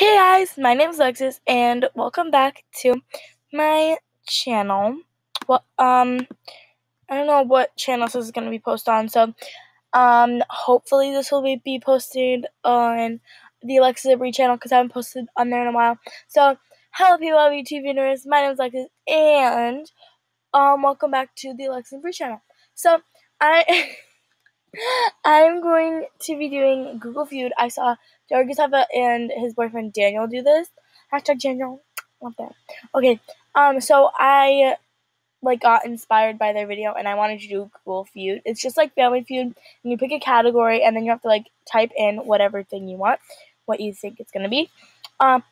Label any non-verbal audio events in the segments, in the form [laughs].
Hey guys, my name is Alexis and welcome back to my channel. Well, um, I don't know what channel this is going to be posted on, so um, hopefully this will be, be posted on the Alexis and Bri channel because I haven't posted on there in a while. So, hello people of YouTube viewers, my name is Alexis and um, welcome back to the Alexis and Bri channel. So, I... [laughs] I'm going to be doing Google Feud. I saw Joey Graceffa and his boyfriend Daniel do this. Hashtag Daniel. Love that. Okay. Um. So I like got inspired by their video and I wanted to do Google Feud. It's just like Family Feud, and you pick a category and then you have to like type in whatever thing you want, what you think it's gonna be. Um.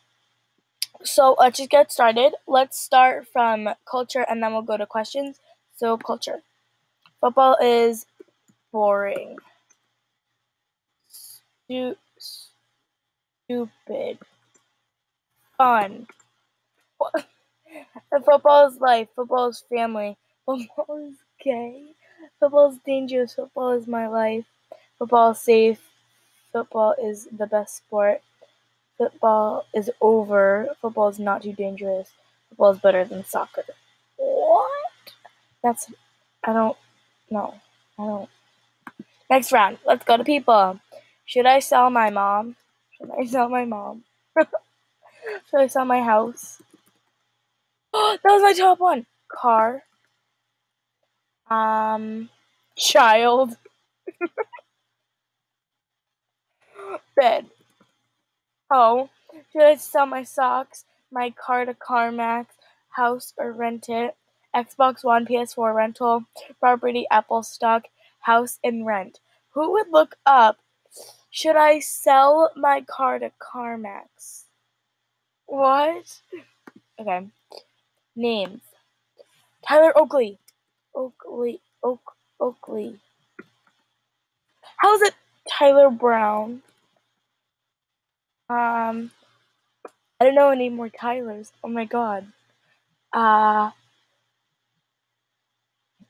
So let's just get started. Let's start from culture and then we'll go to questions. So culture. Football is boring. Stu- stupid. Fun. Football is life. Football is family. Football is gay. Football is dangerous. Football is my life. Football is safe. Football is the best sport. Football is over. Football is not too dangerous. Football is better than soccer. What? That's. I don't. No. I don't. Next round. Let's go to people. Should I sell my mom? Should I sell my mom? [laughs] Should I sell my house? Oh, [gasps] that was my top one. Car. Um, child. [laughs] Bed. Oh, should I sell my socks, my car to CarMax, house or rent it? Xbox One, PS4 rental, property, Apple stock, house and rent. Who would look up, should I sell my car to CarMax? What? Okay. Names. Tyler Oakley. Oakley. Oak. Oakley. How is it Tyler Brown? Um, I don't know any more Tylers. Oh my god. Uh,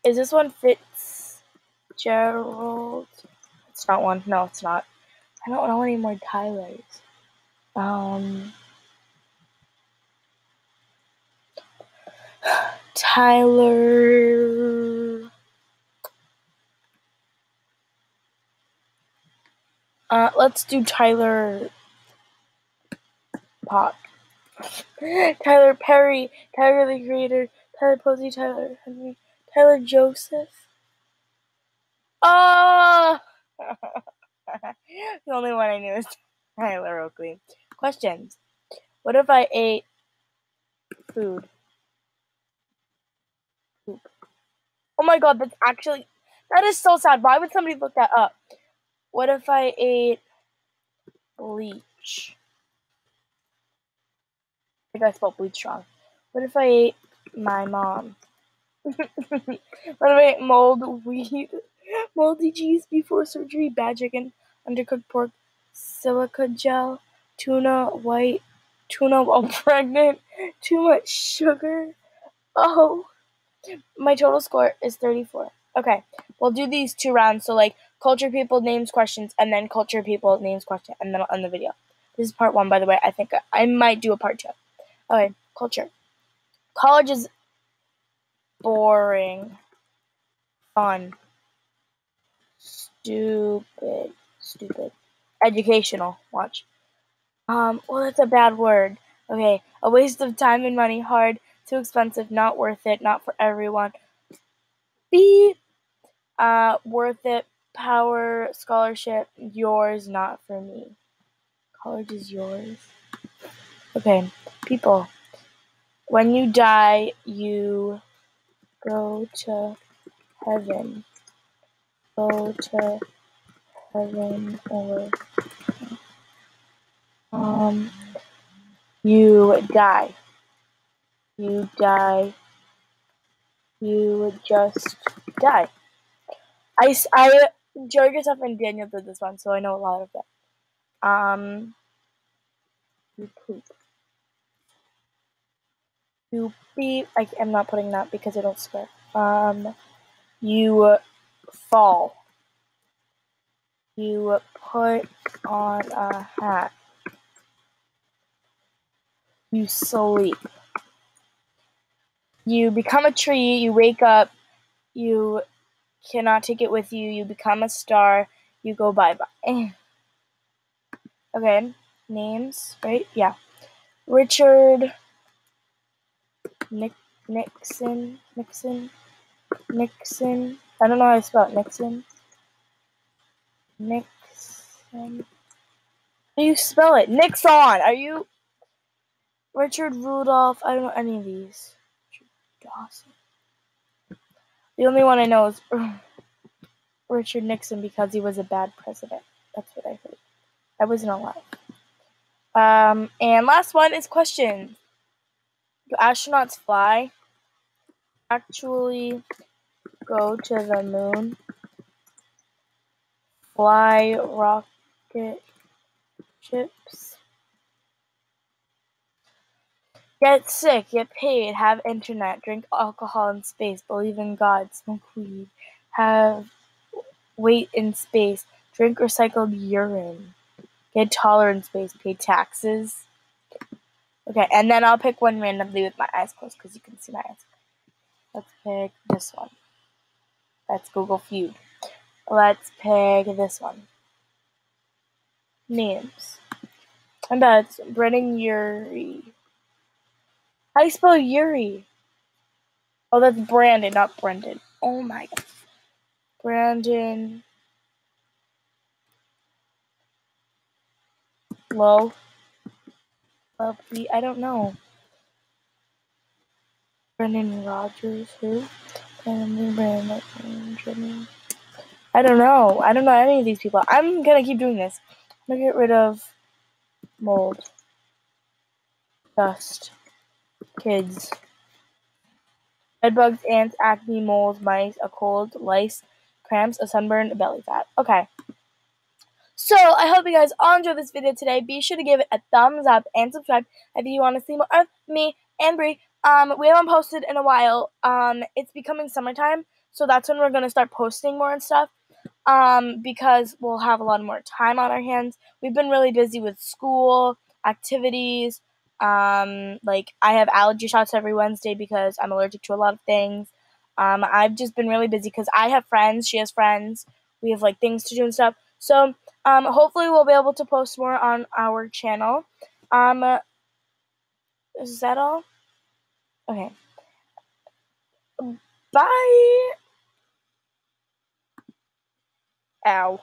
is this one Fitz? Gerald. It's not one. No, it's not. I don't know any more Tylers. Um, Tyler. Uh, let's do Tyler Pop. [laughs] Tyler Perry, Tyler the Creator, Tyler Posey, Tyler Henry, Tyler Joseph. Oh! [laughs] the only one I knew is [laughs] Tyler Oakley. Questions. What if I ate food? Poop. Oh my god, that's actually. That is so sad. Why would somebody look that up? What if I ate bleach? I think I spelled bleach wrong. What if I ate my mom? [laughs] what if I ate mold, weed, moldy cheese before surgery, bad chicken, undercooked pork, silica gel, tuna white, tuna while [laughs] pregnant, too much sugar. Oh, my total score is 34. Okay, we'll do these two rounds. So, like, culture people names questions, and then culture people names question, and then I'll end the video. This is part one, by the way. I think I might do a part two. Okay, culture. College is boring. Fun. Stupid. Stupid. Educational. Watch. Um, well, that's a bad word. Okay, a waste of time and money, hard, too expensive, not worth it, not for everyone. B, uh, worth it, power, scholarship, yours, not for me. College is yours. Okay, people. When you die, you go to heaven go to heaven or um you die. You die. You just die. I, I, yourself and Daniel did this one, so I know a lot of that. Um, you poop. You beep. I, I'm not putting that because I don't swear. Um, you fall. You put on a hat. You sleep. You become a tree, you wake up, you cannot take it with you, you become a star, you go bye bye. [clears throat] okay, names, right? Yeah. Richard Nick Nixon Nixon Nixon. I don't know how to spell it. Nixon. Nixon. How do you spell it? Nixon. Are you Richard Rudolph? I don't know any of these. Dawson. The only one I know is [clears throat] Richard Nixon because he was a bad president. That's what I heard. I wasn't alive. Um, and last one is question. Do astronauts fly? Actually, go to the moon? Fly rocket ships? Get sick, get paid, have internet, drink alcohol in space, believe in God, smoke weed, have weight in space, drink recycled urine, get taller in space, pay taxes. Okay, and then I'll pick one randomly with my eyes closed because you can see my eyes. Let's pick this one. That's Google Feud. Let's pick this one. Names. And that's Brennan Yuri. How do you spell Yuri? Oh, that's Brandon, not Brendan. Oh my god. Brandon. Low. Lovely. I don't know. Brendan Rogers, who? Brandon, Brandon, I don't know. I don't know any of these people. I'm gonna keep doing this. I'm gonna get rid of mold, dust kids. Bedbugs, ants, acne, moles, mice, a cold, lice, cramps, a sunburn, a belly fat. Okay. So, I hope you guys all enjoyed this video today. Be sure to give it a thumbs up and subscribe if you want to see more of me and Bri. Um, we haven't posted in a while. Um, it's becoming summertime, so that's when we're going to start posting more and stuff. Um, because we'll have a lot more time on our hands. We've been really busy with school, activities, um, like I have allergy shots every Wednesday because I'm allergic to a lot of things. Um, I've just been really busy because I have friends, she has friends, we have like things to do and stuff. So um, hopefully we'll be able to post more on our channel. Um, is that all? Okay. Bye. Ow.